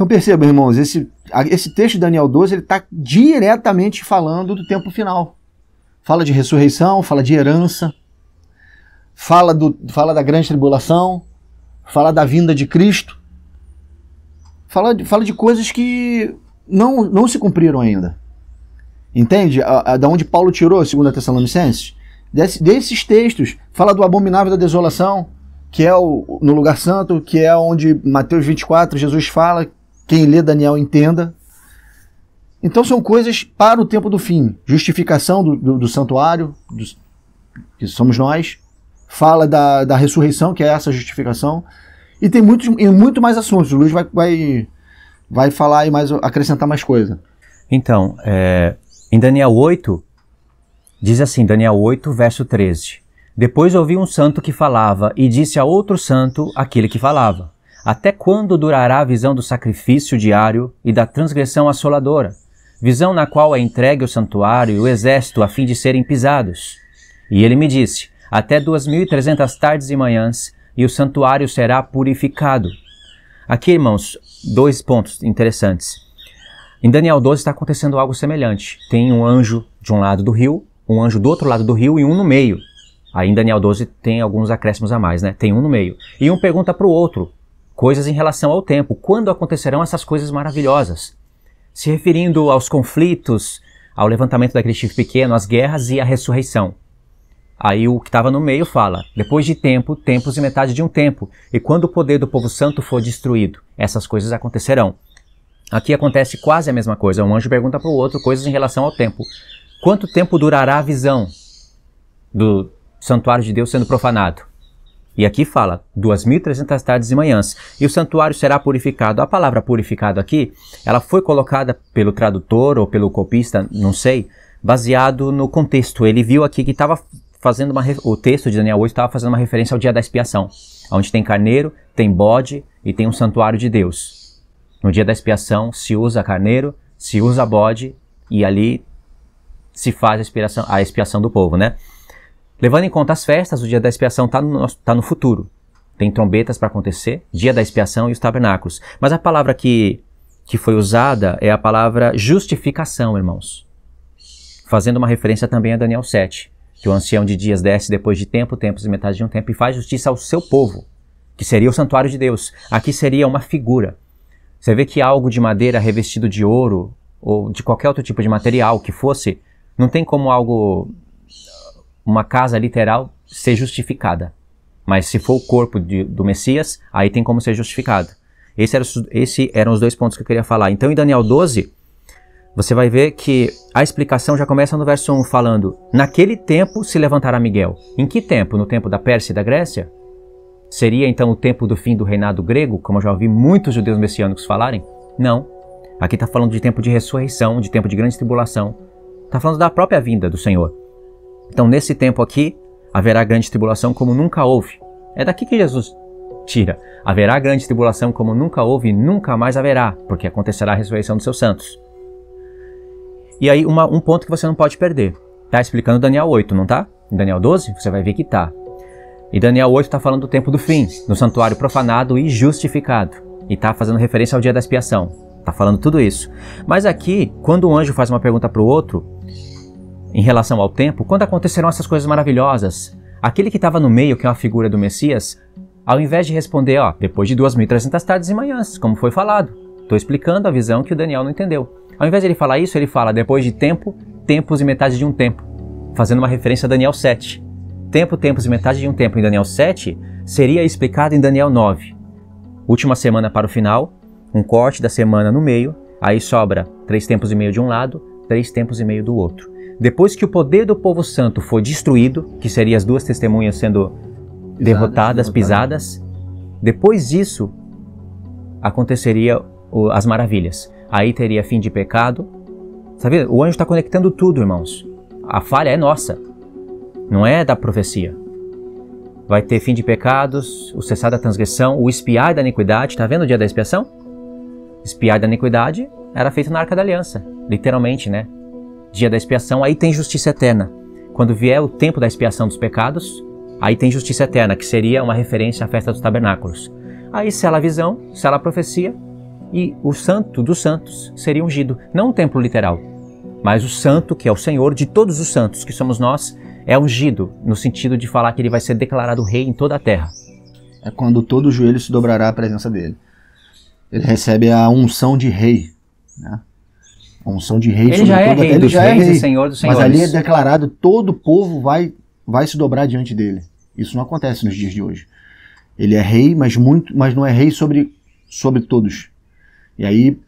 Então percebam, irmãos, esse, esse texto de Daniel 12 ele está diretamente falando do tempo final. Fala de ressurreição, fala de herança, fala, do, fala da grande tribulação, fala da vinda de Cristo, fala de, fala de coisas que não, não se cumpriram ainda. Entende? A, a, da onde Paulo tirou, 2 Tessalonicenses? Desse, desses textos, fala do abominável da desolação, que é o, no lugar santo, que é onde Mateus 24, Jesus fala, quem lê Daniel entenda. Então são coisas para o tempo do fim. Justificação do, do, do santuário, do, que somos nós. Fala da, da ressurreição, que é essa justificação. E tem muitos, e muito mais assuntos. O Luiz vai, vai, vai falar e mais, acrescentar mais coisa. Então, é, em Daniel 8, diz assim, Daniel 8, verso 13. Depois ouvi um santo que falava, e disse a outro santo aquele que falava: Até quando durará a visão do sacrifício diário e da transgressão assoladora? Visão na qual é entregue o santuário e o exército a fim de serem pisados. E ele me disse: Até duas mil e trezentas tardes e manhãs, e o santuário será purificado. Aqui, irmãos, dois pontos interessantes. Em Daniel 12 está acontecendo algo semelhante. Tem um anjo de um lado do rio, um anjo do outro lado do rio e um no meio. Aí em Daniel 12 tem alguns acréscimos a mais, né? Tem um no meio. E um pergunta para o outro coisas em relação ao tempo. Quando acontecerão essas coisas maravilhosas? Se referindo aos conflitos, ao levantamento daquele chifre pequeno, às guerras e à ressurreição. Aí o que estava no meio fala: depois de tempo, tempos e metade de um tempo, e quando o poder do povo santo for destruído, essas coisas acontecerão. Aqui acontece quase a mesma coisa. Um anjo pergunta para o outro coisas em relação ao tempo. Quanto tempo durará a visão do santuário de Deus sendo profanado? E aqui fala 2.300 tardes e manhãs. E o santuário será purificado. A palavra purificado aqui, ela foi colocada pelo tradutor ou pelo copista, não sei, baseado no contexto. Ele viu aqui que estava fazendo uma. O texto de Daniel 8 estava fazendo uma referência ao dia da expiação, onde tem carneiro, tem bode e tem um santuário de Deus. No dia da expiação se usa carneiro, se usa bode e ali se faz a expiação, a expiação do povo, né? Levando em conta as festas, o dia da expiação está no, tá no futuro. Tem trombetas para acontecer, dia da expiação e os tabernáculos. Mas a palavra que, que foi usada é a palavra justificação, irmãos. Fazendo uma referência também a Daniel 7, que o ancião de dias desce depois de tempo, tempos e metade de um tempo, e faz justiça ao seu povo, que seria o santuário de Deus. Aqui seria uma figura. Você vê que algo de madeira revestido de ouro ou de qualquer outro tipo de material que fosse, não tem como algo, uma casa literal, ser justificada. Mas se for o corpo de, do Messias, aí tem como ser justificado. Esse, era, esse eram os dois pontos que eu queria falar. Então, em Daniel 12, você vai ver que a explicação já começa no verso 1 falando: Naquele tempo se levantará Miguel. Em que tempo? No tempo da Pérsia e da Grécia? Seria então o tempo do fim do reinado grego, como eu já ouvi muitos judeus messiânicos falarem? Não. Aqui está falando de tempo de ressurreição, de tempo de grande tribulação. Está falando da própria vinda do Senhor. Então, nesse tempo aqui, haverá grande tribulação como nunca houve. É daqui que Jesus tira. Haverá grande tribulação como nunca houve e nunca mais haverá, porque acontecerá a ressurreição dos seus santos. E aí, uma, um ponto que você não pode perder. Está explicando Daniel 8, não tá? Em Daniel 12, você vai ver que tá. E Daniel 8 está falando do tempo do fim, no santuário profanado e justificado. E está fazendo referência ao dia da expiação. Está falando tudo isso. Mas aqui, quando um anjo faz uma pergunta para o outro, em relação ao tempo, quando acontecerão essas coisas maravilhosas, aquele que estava no meio, que é uma figura do Messias, ao invés de responder, ó, depois de 2.300 tardes e manhãs, como foi falado, estou explicando a visão que o Daniel não entendeu. Ao invés de ele falar isso, ele fala depois de tempo, tempos e metade de um tempo, fazendo uma referência a Daniel 7 tempo, tempos e metade de um tempo em Daniel 7 seria explicado em Daniel 9. Última semana para o final, um corte da semana no meio, aí sobra três tempos e meio de um lado, três tempos e meio do outro. Depois que o poder do povo santo for destruído, que seriam as duas testemunhas sendo pisadas, derrotadas, pisadas, depois disso aconteceria as maravilhas. Aí teria fim de pecado. Sabe, o anjo está conectando tudo, irmãos. A falha é nossa não é da profecia. Vai ter fim de pecados, o cessar da transgressão, o espiar da iniquidade. Está vendo o dia da expiação? Espiar da iniquidade era feito na Arca da Aliança, literalmente, né? Dia da expiação, aí tem justiça eterna. Quando vier o tempo da expiação dos pecados, aí tem justiça eterna, que seria uma referência à festa dos tabernáculos. Aí sela a visão, sela a profecia, e o santo dos santos seria ungido. Não o templo literal, mas o santo, que é o Senhor de todos os santos, que somos nós, é ungido, no sentido de falar que ele vai ser declarado rei em toda a terra. É quando todo o joelho se dobrará à presença dele. Ele recebe a unção de rei. Né? A unção de rei ele já é rei ele já é rei, Senhor dos senhores. Mas ali é declarado, todo o povo vai, vai se dobrar diante dele. Isso não acontece nos dias de hoje. Ele é rei, mas, muito, mas não é rei sobre, sobre todos. E aí,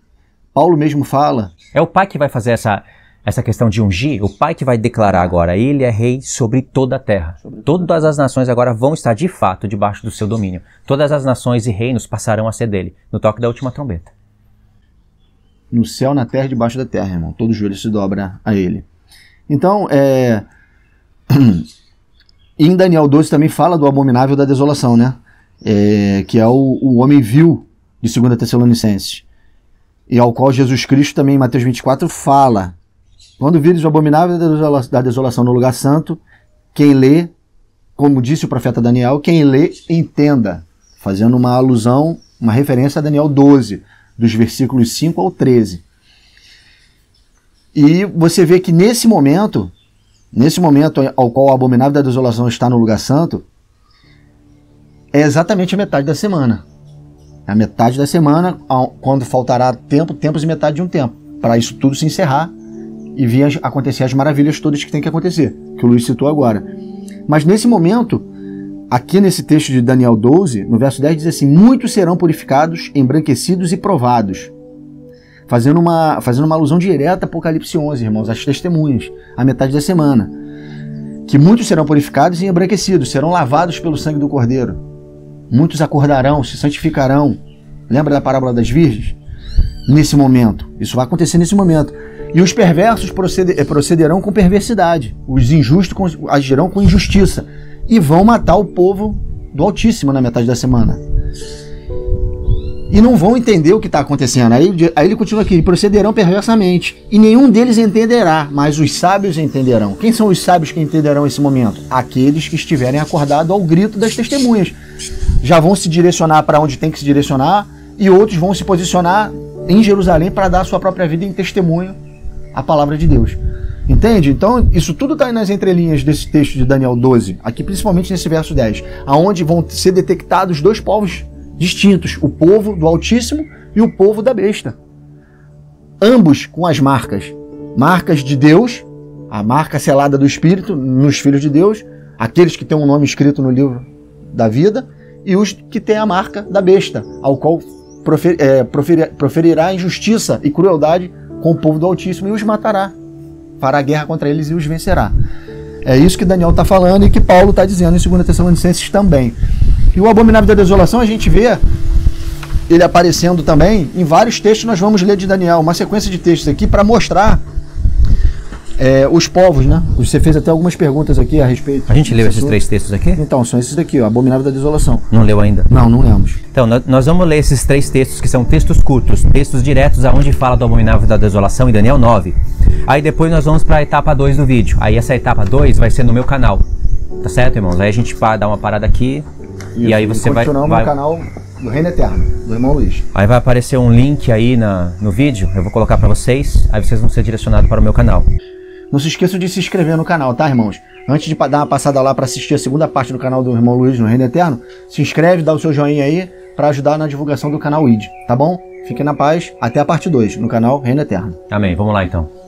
Paulo mesmo fala. É o pai que vai fazer essa, essa questão de ungir, o pai que vai declarar agora, ele é rei sobre toda a terra. Sobre Todas as nações agora vão estar de fato debaixo do seu domínio. Todas as nações e reinos passarão a ser dele, no toque da última trombeta. No céu, na terra, debaixo da terra, irmão. Todo joelho se dobra a ele. Então, é... em Daniel 12 também fala do abominável da desolação, né? É... Que é o, o homem vil de 2 Tessalonicenses. E ao qual Jesus Cristo também, em Mateus 24, fala quando vires o abominável da desolação no lugar santo, quem lê, como disse o profeta Daniel, quem lê, entenda. Fazendo uma alusão, uma referência a Daniel 12, dos versículos 5 ao 13. E você vê que nesse momento, nesse momento ao qual o abominável da desolação está no lugar santo, é exatamente a metade da semana. É a metade da semana, quando faltará tempo, tempos e metade de um tempo, para isso tudo se encerrar e vir acontecer as maravilhas todas que tem que acontecer, que o Luiz citou agora. Mas nesse momento, aqui nesse texto de Daniel 12, no verso 10 diz assim: Muitos serão purificados, embranquecidos e provados. Fazendo uma, fazendo uma alusão direta a Apocalipse 11, irmãos, as testemunhas, a metade da semana. Que muitos serão purificados e embranquecidos, serão lavados pelo sangue do Cordeiro. Muitos acordarão, se santificarão. Lembra da parábola das virgens? Nesse momento. Isso vai acontecer nesse momento. E os perversos eh, procederão com perversidade, os injustos agirão com injustiça e vão matar o povo do Altíssimo na metade da semana. E não vão entender o que está acontecendo. Aí, aí ele continua aqui: procederão perversamente, e nenhum deles entenderá, mas os sábios entenderão. Quem são os sábios que entenderão esse momento? Aqueles que estiverem acordados ao grito das testemunhas. Já vão se direcionar para onde tem que se direcionar, e outros vão se posicionar em Jerusalém para dar sua própria vida em testemunho a palavra de Deus. Entende? Então, isso tudo está nas entrelinhas desse texto de Daniel 12, aqui principalmente nesse verso 10, aonde vão ser detectados dois povos distintos, o povo do Altíssimo e o povo da besta. Ambos com as marcas, marcas de Deus, a marca selada do Espírito nos filhos de Deus, aqueles que têm um nome escrito no livro da vida, e os que têm a marca da besta, ao qual é, proferirá injustiça e crueldade com o povo do Altíssimo e os matará. Fará guerra contra eles e os vencerá. É isso que Daniel está falando e que Paulo está dizendo em 2 Tessalonicenses também. E o abominável da desolação a gente vê ele aparecendo também em vários textos. Nós vamos ler de Daniel, uma sequência de textos aqui para mostrar é, os povos, né? Você fez até algumas perguntas aqui a respeito. A gente leu esses três textos aqui? Então, são esses daqui, ó, Abominável da Desolação. Não leu ainda? Não, não lemos. Então, nós vamos ler esses três textos que são textos curtos, textos diretos aonde fala do Abominável da Desolação em Daniel 9. Aí depois nós vamos para a etapa 2 do vídeo. Aí essa etapa 2 vai ser no meu canal. Tá certo, irmãos? Aí a gente dá uma parada aqui Isso, e aí você vai... Continuamos vai... canal do Reino Eterno, do irmão Luiz. Aí vai aparecer um link aí na, no vídeo, eu vou colocar para vocês, aí vocês vão ser direcionados para o meu canal. Não se esqueçam de se inscrever no canal, tá, irmãos? Antes de dar uma passada lá para assistir a segunda parte do canal do irmão Luiz no Reino Eterno, se inscreve, dá o seu joinha aí para ajudar na divulgação do canal ID, tá bom? Fique na paz, até a parte 2 no canal Reino Eterno. Amém. Vamos lá então.